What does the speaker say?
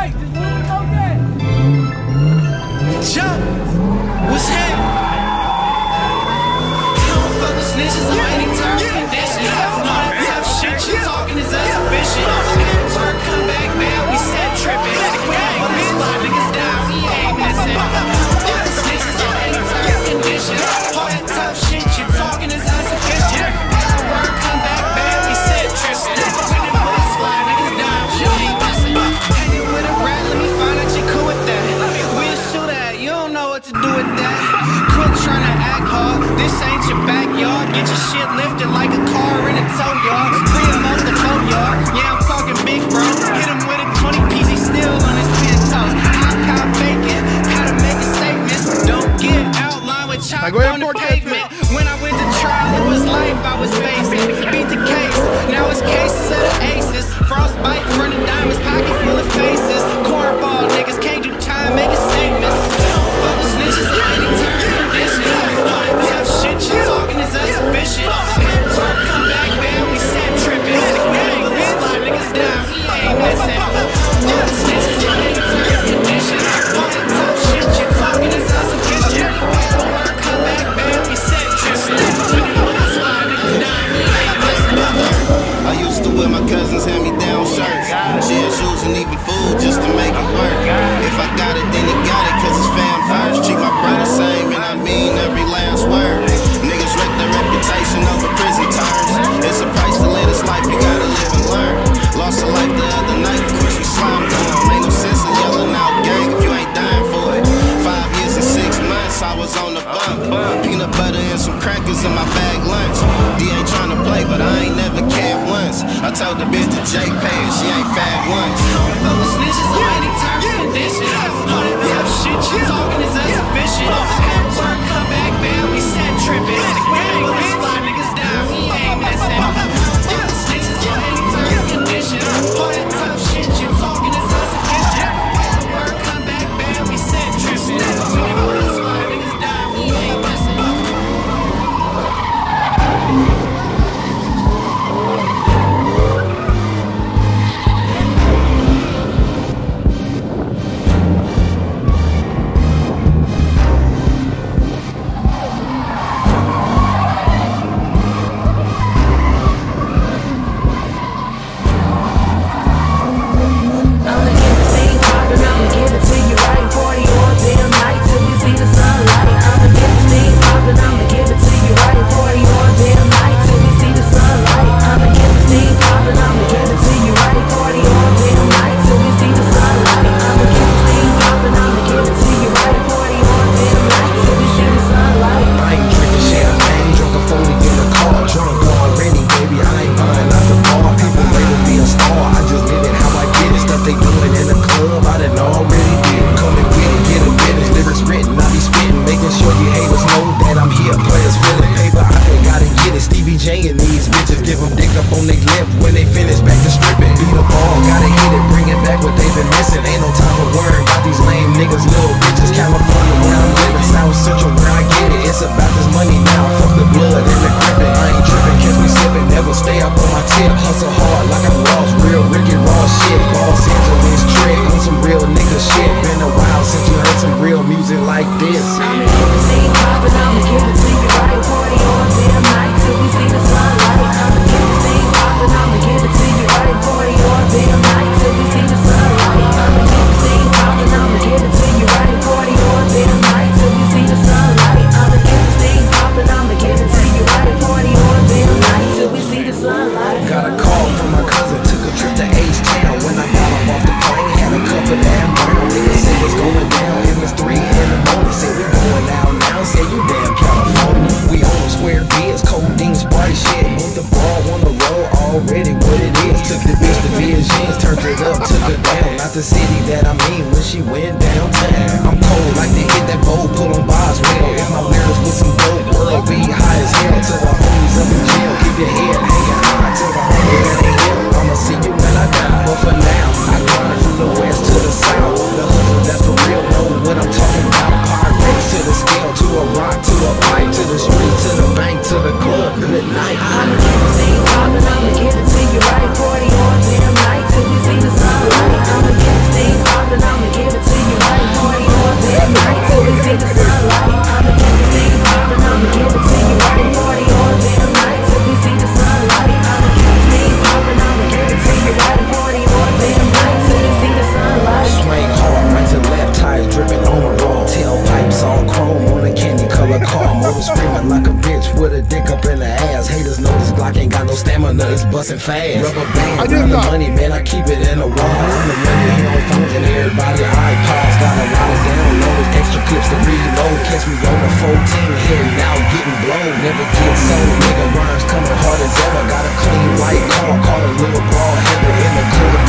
right. Just move it. Jump. What's happening? I don't fuck with snitches. I'm This ain't your backyard. Get your shit lifted like a car in a tow yard. Free the tow yard. bump. Peanut butter and some crackers in my bag lunch. D ain't trying to play, but I ain't never cared once. I told the bitch to JPay and she ain't fat once. Fuck with snitches, I'm yeah. yeah. yeah. yeah. yeah. yeah. yeah. yeah. yeah. shit, you talking is insufficient. this. night. I'ma it poppin', I'ma give it to you right. 40 all damn we see the. I'ma it poppin', I'ma give it to you right. 40 all damn we see the it to you right. fast. Rubber band, I did the money, man, I keep it in a wall. I'm the money here on phones and everybody iPods. Got a lot of downloads, extra clips to reload. Catch me on the 14, heading out, getting blown. Never get sold, nigga, rhymes coming hard as ever. Got a clean white car, call a little ball, heavy in the club.